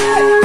Yeah.